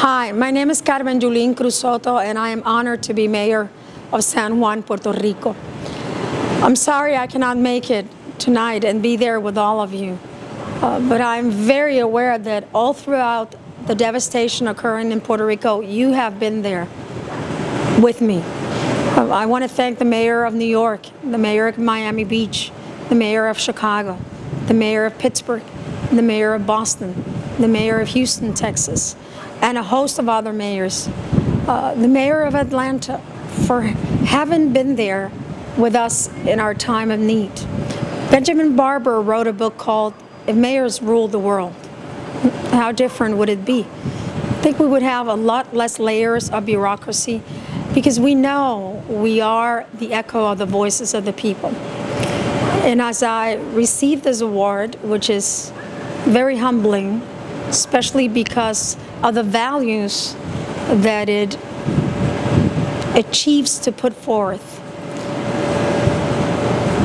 Hi, my name is Carmen Yulín Cruz Soto, and I am honored to be mayor of San Juan, Puerto Rico. I'm sorry I cannot make it tonight and be there with all of you, uh, but I'm very aware that all throughout the devastation occurring in Puerto Rico, you have been there with me. Uh, I want to thank the mayor of New York, the mayor of Miami Beach, the mayor of Chicago, the mayor of Pittsburgh, the mayor of Boston, the mayor of Houston, Texas, and a host of other mayors. Uh, the mayor of Atlanta for having been there with us in our time of need. Benjamin Barber wrote a book called If Mayors Ruled the World. How different would it be? I think we would have a lot less layers of bureaucracy because we know we are the echo of the voices of the people. And as I received this award, which is very humbling, especially because of the values that it achieves to put forth.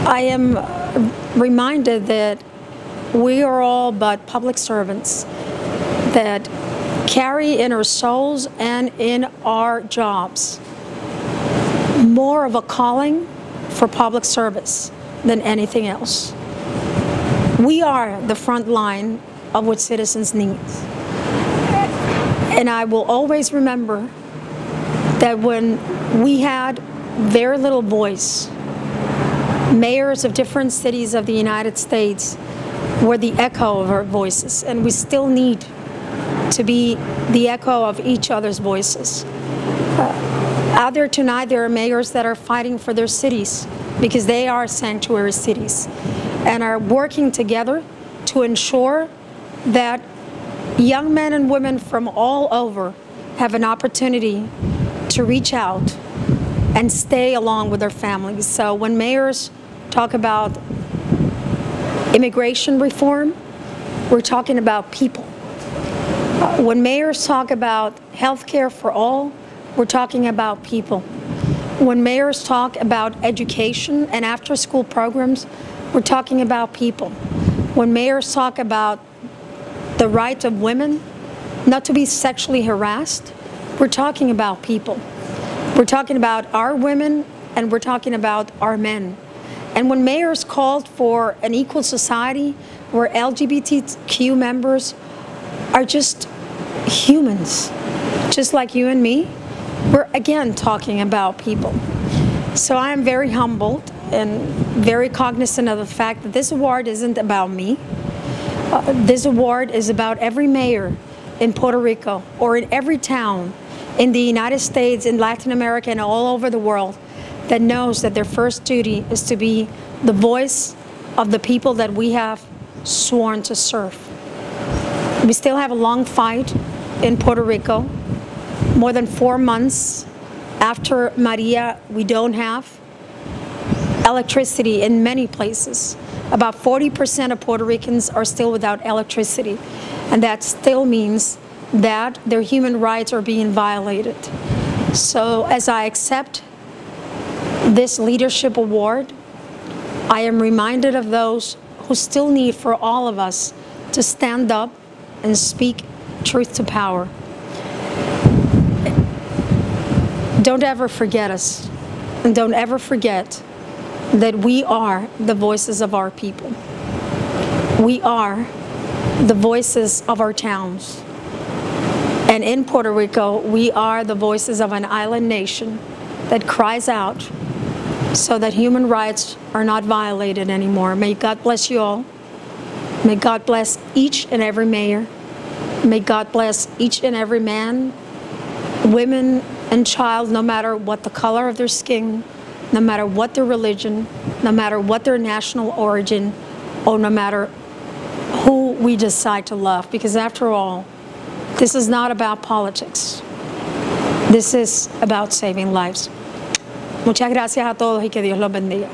I am reminded that we are all but public servants that carry in our souls and in our jobs more of a calling for public service than anything else. We are the front line of what citizens need. And I will always remember that when we had very little voice, mayors of different cities of the United States were the echo of our voices, and we still need to be the echo of each other's voices. Uh, out there tonight, there are mayors that are fighting for their cities because they are sanctuary cities and are working together to ensure that young men and women from all over have an opportunity to reach out and stay along with their families. So when mayors talk about immigration reform, we're talking about people. When mayors talk about health care for all, we're talking about people. When mayors talk about education and after school programs, we're talking about people. When mayors talk about the right of women not to be sexually harassed, we're talking about people. We're talking about our women and we're talking about our men. And when mayors called for an equal society where LGBTQ members are just humans, just like you and me, we're again talking about people. So I am very humbled and very cognizant of the fact that this award isn't about me. Uh, this award is about every mayor in Puerto Rico or in every town in the United States, in Latin America, and all over the world that knows that their first duty is to be the voice of the people that we have sworn to serve. We still have a long fight in Puerto Rico. More than four months after Maria, we don't have electricity in many places. About 40% of Puerto Ricans are still without electricity, and that still means that their human rights are being violated. So as I accept this leadership award, I am reminded of those who still need for all of us to stand up and speak truth to power. Don't ever forget us, and don't ever forget that we are the voices of our people. We are the voices of our towns. And in Puerto Rico, we are the voices of an island nation that cries out so that human rights are not violated anymore. May God bless you all. May God bless each and every mayor. May God bless each and every man, women, and child, no matter what the color of their skin, no matter what their religion, no matter what their national origin, or no matter who we decide to love. Because after all, this is not about politics. This is about saving lives. Muchas gracias a todos y que Dios los bendiga.